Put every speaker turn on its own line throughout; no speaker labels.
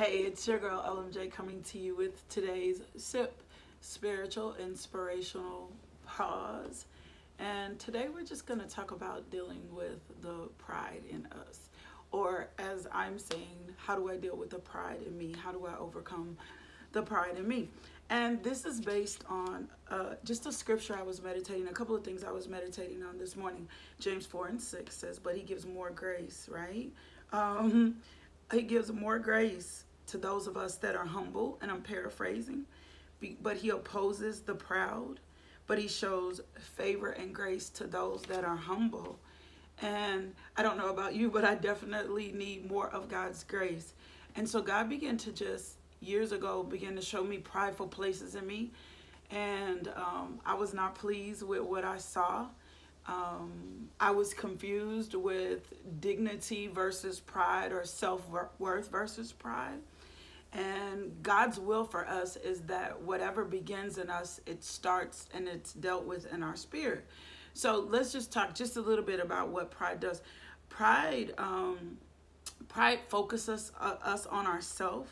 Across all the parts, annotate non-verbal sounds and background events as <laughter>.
Hey, it's your girl LMJ coming to you with today's SIP Spiritual Inspirational Pause. And today we're just going to talk about dealing with the pride in us. Or, as I'm saying, how do I deal with the pride in me? How do I overcome the pride in me? And this is based on uh, just a scripture I was meditating, a couple of things I was meditating on this morning. James 4 and 6 says, But he gives more grace, right? Um, <laughs> he gives more grace to those of us that are humble, and I'm paraphrasing, but he opposes the proud, but he shows favor and grace to those that are humble. And I don't know about you, but I definitely need more of God's grace. And so God began to just years ago begin to show me prideful places in me. And um, I was not pleased with what I saw. Um, I was confused with dignity versus pride or self worth versus pride. And God's will for us is that whatever begins in us, it starts and it's dealt with in our spirit. So let's just talk just a little bit about what pride does. Pride, um, pride focuses uh, us on ourselves,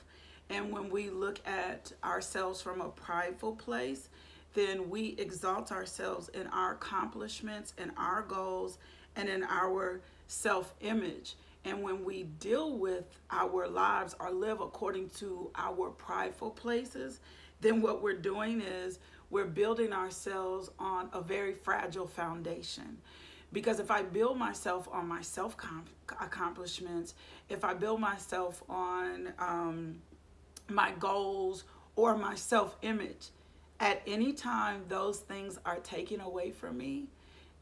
and when we look at ourselves from a prideful place, then we exalt ourselves in our accomplishments and our goals and in our self-image. And when we deal with our lives or live according to our prideful places, then what we're doing is we're building ourselves on a very fragile foundation. Because if I build myself on my self accomplishments, if I build myself on um, my goals or my self image, at any time those things are taken away from me,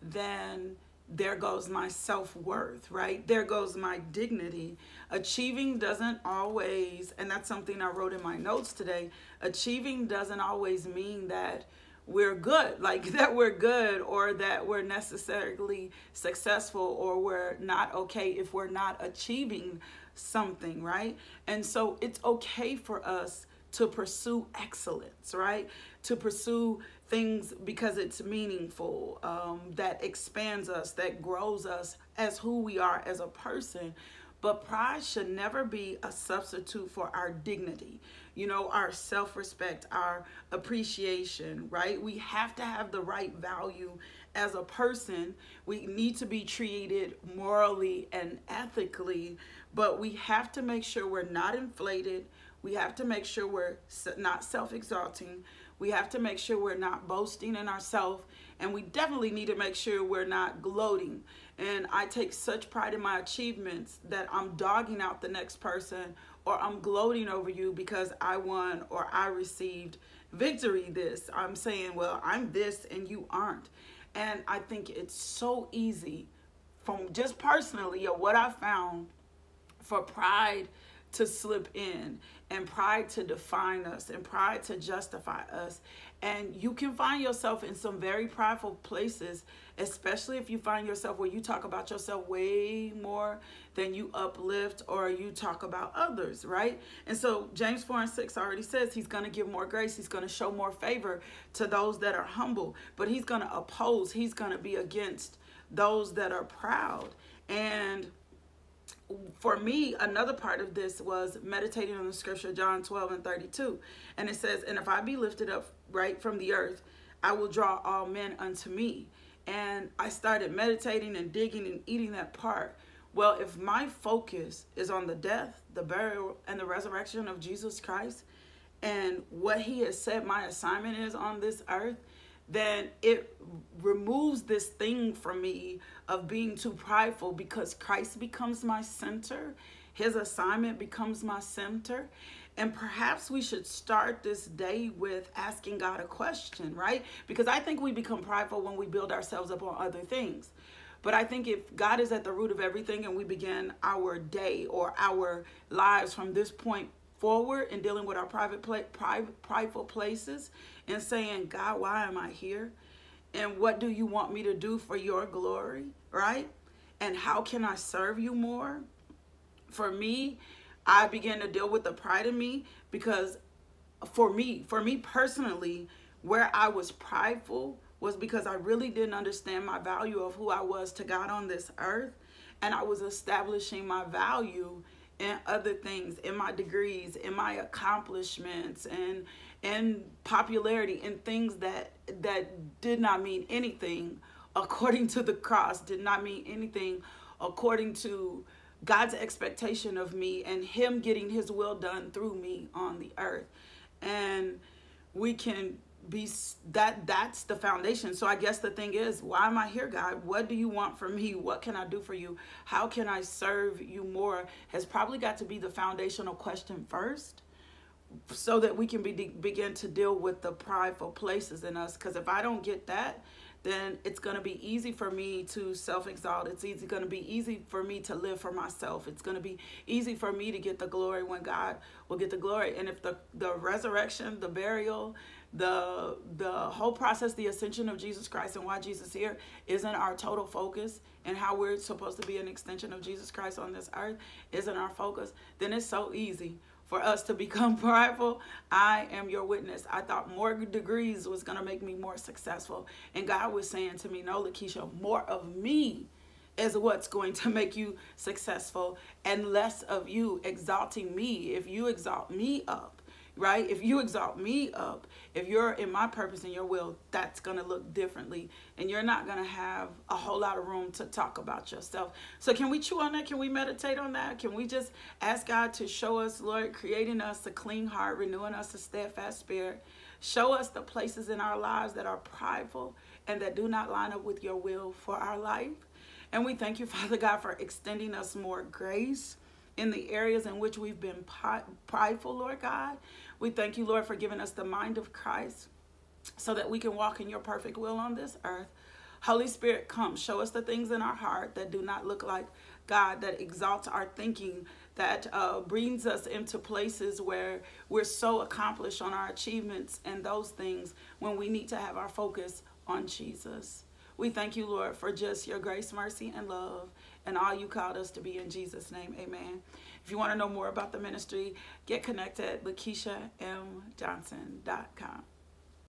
then there goes my self-worth right? There goes my dignity. Achieving doesn't always and that's something i wrote in my notes today achieving doesn't always mean that we're good <laughs> like that we're good or that we're necessarily successful or we're not okay if we're not achieving something right? And so it's okay for us to pursue excellence, right? To pursue things because it's meaningful, um, that expands us, that grows us as who we are as a person. But pride should never be a substitute for our dignity, you know, our self respect, our appreciation, right? We have to have the right value as a person. We need to be treated morally and ethically, but we have to make sure we're not inflated we have to make sure we're not self-exalting. We have to make sure we're not boasting in ourselves. And we definitely need to make sure we're not gloating. And I take such pride in my achievements that I'm dogging out the next person or I'm gloating over you because I won or I received victory this. I'm saying, well, I'm this and you aren't. And I think it's so easy from just personally or what I found for pride to slip in and pride to define us and pride to justify us. And you can find yourself in some very prideful places, especially if you find yourself where you talk about yourself way more than you uplift or you talk about others, right? And so James 4 and 6 already says he's going to give more grace. He's going to show more favor to those that are humble, but he's going to oppose, he's going to be against those that are proud. And for me, another part of this was meditating on the scripture, John 12 and 32. And it says, And if I be lifted up right from the earth, I will draw all men unto me. And I started meditating and digging and eating that part. Well, if my focus is on the death, the burial, and the resurrection of Jesus Christ, and what he has said my assignment is on this earth, then it removes this thing from me of being too prideful because Christ becomes my center. His assignment becomes my center. And perhaps we should start this day with asking God a question, right? Because I think we become prideful when we build ourselves up on other things. But I think if God is at the root of everything and we begin our day or our lives from this point forward in dealing with our private, private prideful places and saying, God, why am I here? And what do you want me to do for your glory, right? And how can I serve you more? For me, I began to deal with the pride in me because for me, for me personally, where I was prideful was because I really didn't understand my value of who I was to God on this earth. And I was establishing my value in other things, in my degrees, in my accomplishments, and and popularity, in things that that did not mean anything according to the cross, did not mean anything according to God's expectation of me and Him getting His will done through me on the earth. And we can be that that's the foundation so i guess the thing is why am i here god what do you want from me what can i do for you how can i serve you more has probably got to be the foundational question first so that we can be begin to deal with the prideful places in us because if i don't get that then it's going to be easy for me to self-exalt. It's easy going to be easy for me to live for myself. It's going to be easy for me to get the glory when God will get the glory. And if the the resurrection, the burial, the the whole process, the ascension of Jesus Christ and why Jesus here isn't our total focus and how we're supposed to be an extension of Jesus Christ on this earth isn't our focus, then it's so easy for us to <laughs> become prideful, I am your witness. I thought more degrees was going to make me more successful. And God was saying to me, no, LaKisha, more of me is what's going to make you successful and less of you exalting me. If you exalt me up, right? If you exalt me up, if you're in my purpose and your will, that's going to look differently. And you're not going to have a whole lot of room to talk about yourself. So, can we chew on that? Can we meditate on that? Can we just ask God to show us, Lord, creating us a clean heart, renewing us a steadfast spirit? Show us the places in our lives that are prideful and that do not line up with your will for our life. And we thank you, <laughs> Father God, for extending us more grace in the areas in which we've been prideful, Lord God. We thank you, Lord, for giving us the mind of Christ so that we can walk in your perfect will on this earth. Holy Spirit, come, show us the things in our heart that do not look like God, that exalts our thinking, that uh, brings us into places where we're so accomplished on our achievements and those things when we need to have our focus on Jesus. We thank you, Lord, for just your grace, mercy, and love and all you called us to be in Jesus' name. Amen. If you want to know more about the ministry, get connected at LaKishaMJohnson.com.